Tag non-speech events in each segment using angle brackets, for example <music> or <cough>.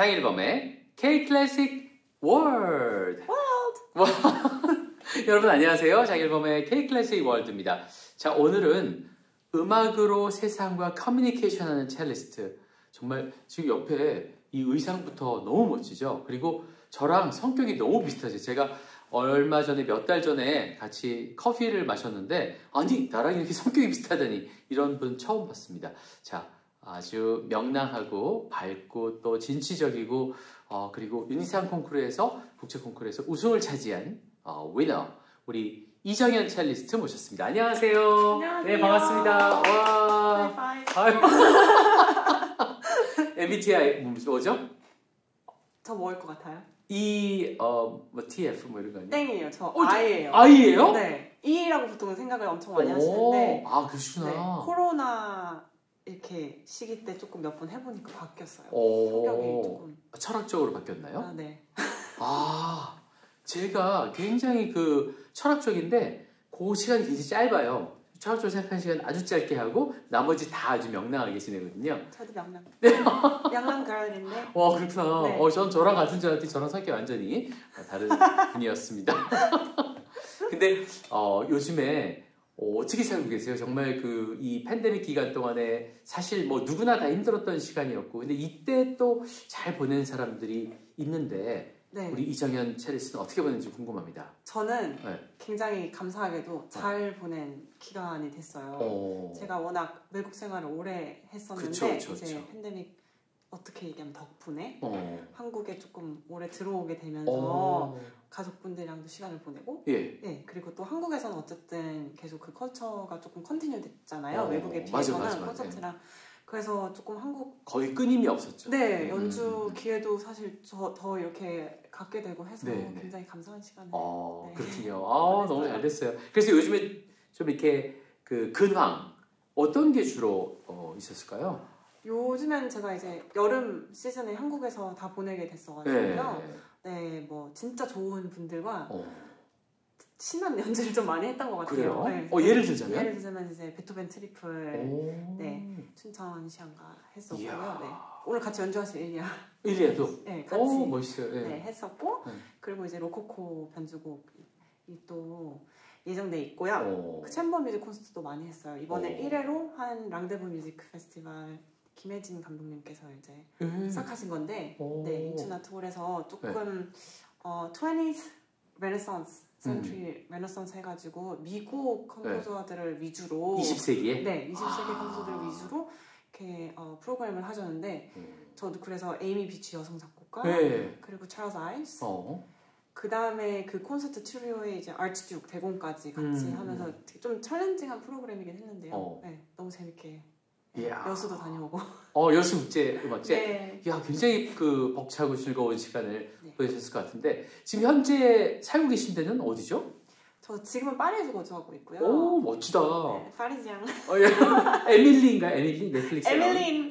장일범의 K 클래식 월드. 여러분 안녕하세요. 장일범의 K 클래식 월드입니다. 자, 오늘은 음악으로 세상과 커뮤니케이션하는 첼리스트. 정말 지금 옆에 이 의상부터 너무 멋지죠. 그리고 저랑 성격이 너무 비슷하죠. 제가 얼마 전에 몇 달 전에 같이 커피를 마셨는데 아니 나랑 이렇게 성격이 비슷하다니 이런 분 처음 봤습니다. 자 아주 명랑하고 밝고 또 진취적이고 어, 그리고 유니상 콩쿠르에서 국제 콩쿠르에서 우승을 차지한 어, 위너 우리 이정현 첼리스트 모셨습니다. 안녕하세요. 안녕하세요. 네 반갑습니다. 와. <laughs> MBTI 뭐죠? 저 뭐일 것 같아요? E 어 뭐 TF 뭐 이런 거 아니에요? 땡이에요. 저 어, 저- I예요. I예요? 네. E라고 보통 생각을 엄청 많이 하시는데 아 그러시구나. 네. 코로나 이렇게 시기 때 조금 몇 번 해보니까 바뀌었어요. 오. 성격이 조금. 철학적으로 바뀌었나요? 아, 네. 아, 제가 굉장히 그 철학적인데 그 시간이 굉장히 짧아요. 철학적으로 생각하는 시간 아주 짧게 하고 나머지 다 아주 명랑하게 지내거든요. 저도 명랑. <laughs> 네. 명랑 걸인데 와 그렇구나. 네. 어, 전 저랑 같은 줄 알았더니 저랑 성격이 완전히 다른 분이었습니다. <laughs> 근데 어, 요즘에 어, 떻게 살고 계세요? 정말 그 이 팬데믹 기간 동안에 사실 뭐 누구나 다 힘들었던 시간이었고 근데 이때 또 잘 보낸 사람들이 있는데 네. 우리 이정현 체리스는 어떻게 보냈는지 궁금합니다. 저는 네. 굉장히 감사하게도 잘 보낸 기간이 됐어요. 어. 제가 워낙 외국 생활을 오래 했었는데 그쵸, 그쵸, 이제 그쵸. 팬데믹 어떻게 얘기하면 덕분에 어. 한국에 조금 오래 들어오게 되면서 어. 가족분들이랑도 시간을 보내고 예. 네 그리고 또 한국에서는 어쨌든 계속 그 culture가 조금 continue 됐잖아요 어, 외국에 비해서는 맞아, 맞아. 콘서트랑 그래서 조금 한국 거의 끊임이 없었죠. 네 음, 연주 음. 기회도 사실 저, 더 이렇게 갖게 되고 해서 네, 네. 굉장히 감사한 시간을 어, 네. 그렇군요. <laughs> 아, 너무. 잘 됐어요. 그래서 요즘에 좀 이렇게 그 근황 어떤 게 주로 어, 있었을까요? 요즘엔 제가 이제 여름 시즌에 한국에서 다 보내게 됐어가지고요 네. 네뭐 진짜 좋은 분들과 어, 신난 연주를 좀 많이 했던 것 같아요 그래요? 네. 어, 예를 들자면? 예를 들자면 이제 베토벤 triple 오. 네. 춘천 시안가 했었고요. 네. 오늘 같이 연주하실 일리야. 일리야도 <laughs> 네, 같이 오, 멋있어요. 예. 네, 했었고 네. 그리고 이제 로코코 변주곡이 또 예정돼 있고요. 어. 그 chamber music 콘서트도 많이 했어요. 이번에 오. 1회로 한 랑데부 music 페스티벌 김혜진 감독님께서 이제 음. 시작하신 건데 오. 네, 투어에서 조금 어, 20th Renaissance Century Renaissance 해가지고 미국 composer들을 위주로 20세기에 네, 20세기 아. composer들을 위주로 이렇게 어, 프로그램을 하셨는데 음. 저도 그래서 에이미 비치 여성 작곡가 네. 그리고 찰스 아이브스 어. 그 다음에 그 콘서트 트리오에 이제 Archduke 대공까지 같이 음. 하면서 되게 좀 challenging한 프로그램이긴 했는데요. 어. 네, 너무 재밌게 네, 이야. 여수도 다녀오고 <laughs> 어, 여수 국제 음악제. 네. 야, 굉장히 그 벅차고 즐거운 시간을 네. 보내셨을 것 같은데 지금 현재 살고 계신 데는 어디죠? 저 지금은 파리에서 거주하고 있고요. 오, 멋지다. 네, Parisien 어, 예. <laughs> 에밀리인가요? 에밀리? 넷플릭스. Emily in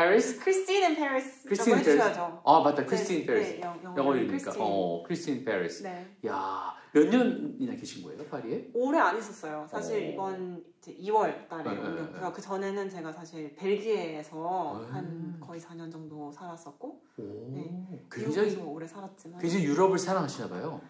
Paris? Christine in Paris Christine in Paris. 아, 맞다. Christine 네, 페리스. 네, 영, 영어 영어이니까. 크리스틴. 어, Christine in Paris. 네. 야, 몇 년이나 계신 거예요, 파리에? 오래 안 있었어요. 사실 어. 이번 이제 2월 달에 네, 네, 옮겼고요. 그 전에는 제가 사실 벨기에에서 음. 한 거의 4년 정도 살았었고 오, 네. 굉장히 오래 살았지만 굉장히 유럽을 사랑하시나 봐요.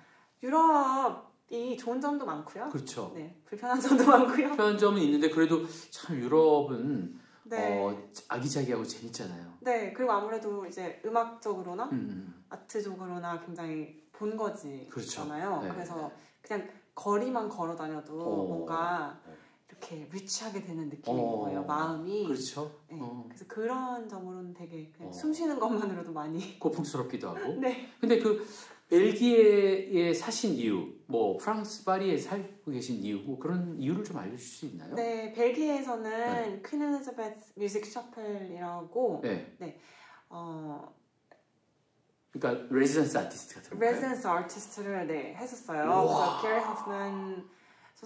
유럽 이 좋은 점도 많고요. 그렇죠. 네, 불편한 <laughs> 점도 많고요. 편한 점은 있는데 그래도 참 유럽은 네. 어, 아기자기하고 재밌잖아요. 네, 그리고 아무래도 이제 음악적으로나 음, 음. 아트적으로나 굉장히 본 거지 그렇죠. 잖아요. 네. 그래서 그냥 거리만 걸어 다녀도 어. 뭔가 어. 이렇게 리치하게 되는 느낌인 어. 거예요. 마음이. 그렇죠. 네. 어. 그래서 그런 점으로는 되게 그냥 어. 숨 쉬는 것만으로도 많이. 고풍스럽기도 하고. <laughs> 네. 근데 그 벨기에에 사신 이유, 뭐 프랑스 파리에 살고 계신 이유, 뭐 그런 이유를 좀 알려주실 수 있나요? 네, 벨기에에서는 퀸 엘리자베스 뮤직 셔플이라고 네. 어, 그러니까 residence artist 같은 건가요? residence artist를 네, 했었어요. 그래서 게리 호프만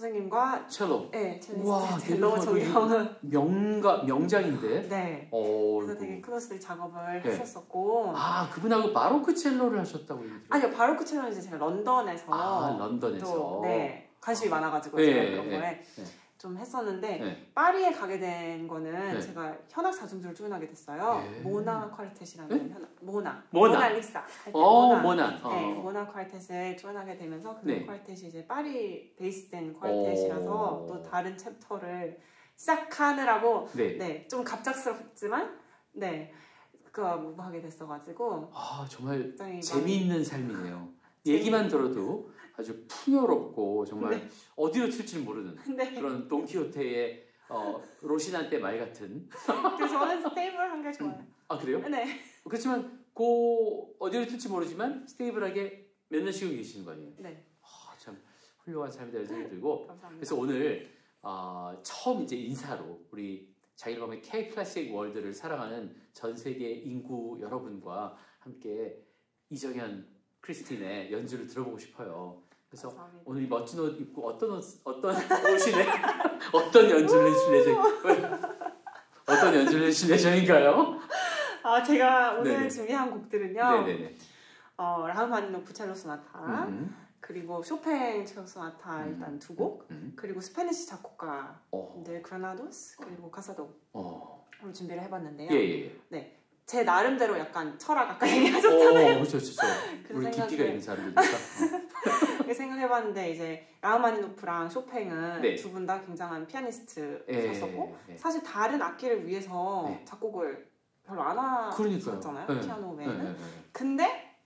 선생님과 첼로. 네, 너무 호프만 존경하는 명가 명장인데. 네. 어. 그래서 되게 close 작업을 네. 했었었고 아 그분하고 바로크 첼로를 하셨다고 얘기. 아니요 바로크 첼로는 이제 제가 런던에서 아 런던에서. 또 네, 관심이 많아가지고 네, 제가 그런 네, 거에 네. 좀 했었는데 네. 파리에 가게 된 거는 네. 제가 현악 사중주를 join하게 됐어요. 네. 모나 Quartet이라는 네? 현악, 모나, 모나. 리사. 할때 어, 모나. 모나. 어. 네, 모나 Quartet에 join하게 되면서 그 네. quartet이 이제 파리 base된 quartet이라서 오. 또 다른 chapter를 시작하느라고 네. 네, 좀 갑작스럽지만 네, 그거 move하게 됐어가지고 아, 정말 재미있는 삶이네요. 재미- 얘기만 들어도 아주 풍요롭고 정말 네. 어디로 튈지 모르는 네, 그런 돈키호테의 어, 로시난테 말 같은. 그래서 저는 stable 한 게 좋아요. 아 그래요? 네, 그렇지만 그 어디로 튈지 모르지만 stable하게 몇 년씩은 계시는 거 아니에요? 네, 아, 참 훌륭한 삶이다 이런 생각이 들고 <laughs> 감사합니다. 그래서 오늘 어, 처음 이제 인사로 우리 자일범의 K 클래식 월드를 사랑하는 전 세계 인구 여러분과 함께 이정현 크리스틴의 연주를 들어보고 싶어요. 그래서 감사합니다. 오늘 이 멋진 옷 입고 어떤 옷 어떤 옷이네 <laughs> 어떤 연주를 해주실 예정 어떤 연주를 해주실 예정인가요? 아 제가 오늘 네네. 준비한 곡들은요. 네네네. 어, 라흐마니노프 첼로 소나타 음, 그리고 쇼팽 첼로 소나타 음. 일단 두 곡 음. 그리고 Spanish 작곡가들 어, 그라나도스 그리고 카사도로 어, 준비를 해봤는데요. 예, 예. 제 나름대로 약간 철학 아까 오, 얘기하셨잖아요. 그렇죠, 그렇죠. 그 우리 깊이가 있는 사람들이니까. 이렇게 <laughs> 생각해봤는데 이제 라흐마니노프랑 쇼팽은 네. 두분 다 굉장한 예, 피아니스트셨었고 예. 사실 다른 악기를 위해서 네. 작곡을 별로 안. 하셨잖아요. 네. 피아노 네, 외에는. 네, 네. 근데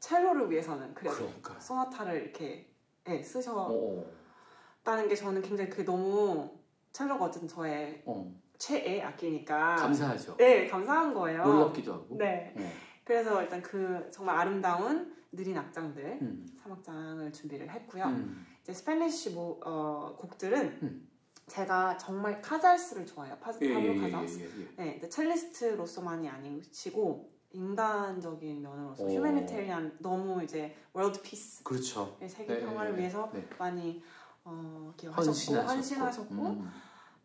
첼로를 위해서는 그래도 그러니까. 소나타를 이렇게 예, 쓰셨다는 어, 게 저는 굉장히 그게 너무 첼로가 어쨌든 저의 어. 최애 악기니까 감사하죠. 네 감사한 거예요. 놀랍기도 하고. 네. 어. 그래서 일단 그 정말 아름다운 느린 악장들 음, 3악장을 준비를 했고요. 음. 이제 Spanish 뭐, 어, 곡들은 음. 제가 정말 카잘스를 좋아해요. 파, 예, 예, 파블로 예, 카잘스. 예, 예. 네, 근데 첼리스트로서만이 아니시고 인간적인 면으로서 오. humanitarian 너무 이제 world peace 그렇죠. 세계 네, 평화를 네, 위해서 네. 많이 어, 이렇게 하셨고 헌신하셨고. 헌신하셨고 음.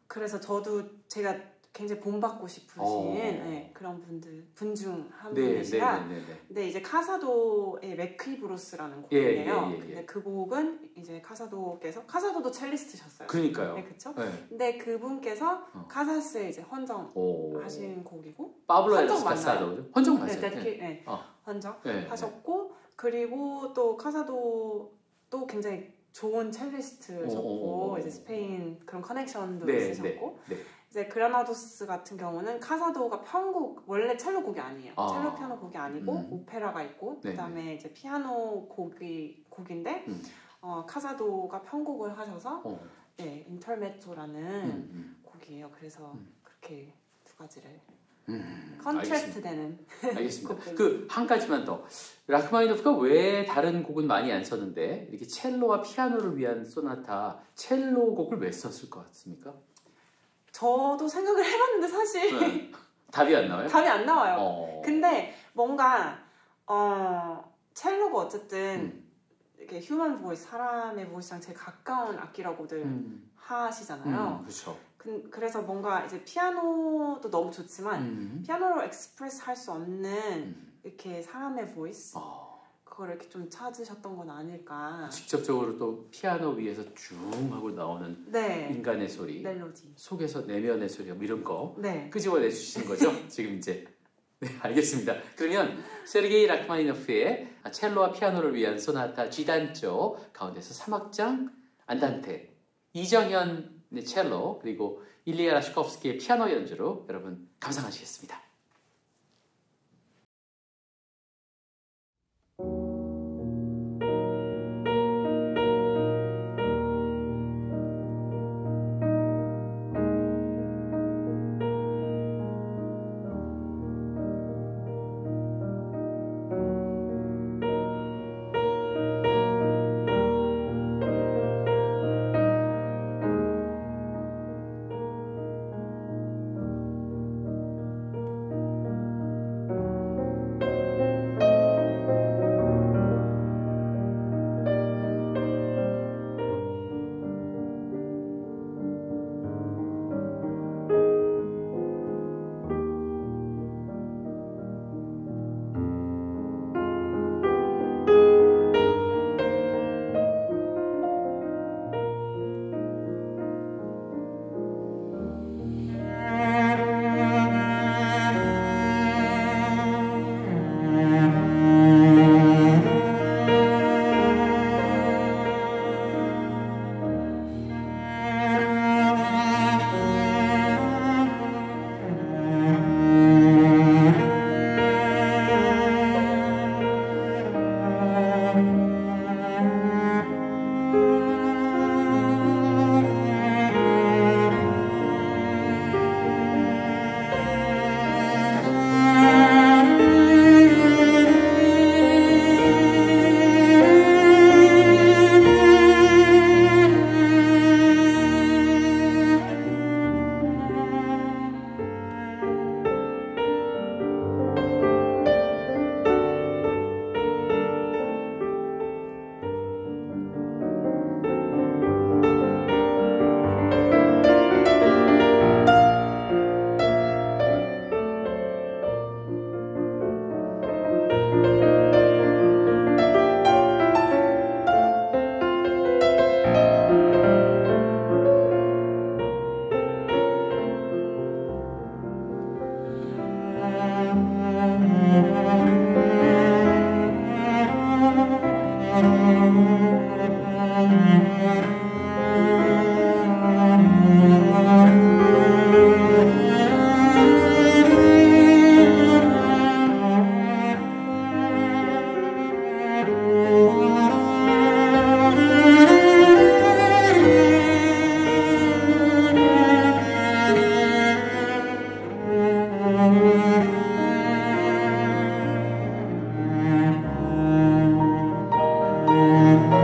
그래서 저도 제가 굉장히 본받고 싶으신 오. 네, 그런 분들 분중 한 네, 네, 분이시라 네, 네, 네. 근데 이제 카사도의 레키에브로스라는 예, 곡인데요. 예, 예, 예. 근데 그 곡은 이제 카사도께서 카사도도 첼리스트셨어요. 그러니까요. 네, 그렇죠. 네. 근데 그분께서 어. 카잘스에 이제 헌정 오. 하신 곡이고 파블로 헌정 맞나요? 헌정 네, 맞아요. 네, 네. 네, 네. 어. 헌정 네, 하셨고 그리고 또 카사도도 굉장히 좋은 첼리스트셨고 오, 오, 오. 이제 스페인 그런 커넥션도 네, 있으셨고 네, 네. 이제 그라나도스 같은 경우는 카사도가 편곡 원래 첼로 곡이 아니에요. 아. 첼로 피아노 곡이 아니고 음. 오페라가 있고 네, 그다음에 이제 피아노 곡이 곡인데 음. 어, 카사도가 편곡을 하셔서 어. 네, 인터메토라는 음, 음. 곡이에요. 그래서 음. 그렇게 두 가지를 음. contrast 되는 알겠습니다. 그 한 가지만 더. 라크마니노프가 왜 다른 곡은 많이 안 썼는데 이렇게 첼로와 피아노를 위한 소나타 첼로 곡을 왜 썼을 것 같습니까? 저도 생각을 해봤는데 사실 네. 답이 안 나와요? 답이 안 나와요. 어. 근데 뭔가 어 첼로가 어쨌든 음. 이렇게 human voice 사람의 voice랑 제일 가까운 악기라고들 음. 하시잖아요. 음, 그렇죠. 그, 그래서 뭔가 이제 피아노도 너무 좋지만 음. 피아노로 express 할 수 없는 음. 이렇게 사람의 voice 어. 그걸 이렇게 좀 찾으셨던 건 아닐까. 직접적으로 또 피아노 위에서 쭉 하고 나오는 네. 인간의 소리, 멜로디. 속에서 내면의 소리, 뭐 이런 거 네. 끄집어내 주시는 거죠? <laughs> 지금 이제. 네, 알겠습니다. 그러면 세르게이 라크마니노프의 첼로와 피아노를 위한 소나타 G단조 가운데서 3악장 안단테 이정현의 첼로 그리고 일리아 라슈kov스키의 피아노 연주로 여러분 감상하시겠습니다. Amen.